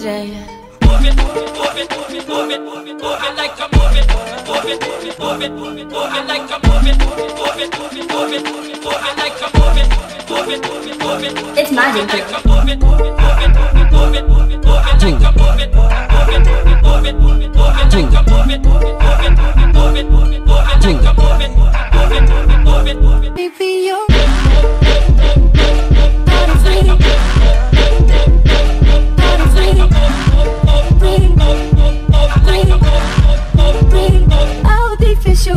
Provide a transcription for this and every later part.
day. Move it, move it, move it, move it, move it, move it, move it like a move it, move it, move it, move it, move it, move it like a move it, move it, move it, move it, move it, move it, move it like a move it, move it, move it, move it, move it, It's magic. like a move it, move it, move it, move it, move it, move it, like a move it, move it, move it, move it, move it, like a move it, move it,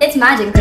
It's magic.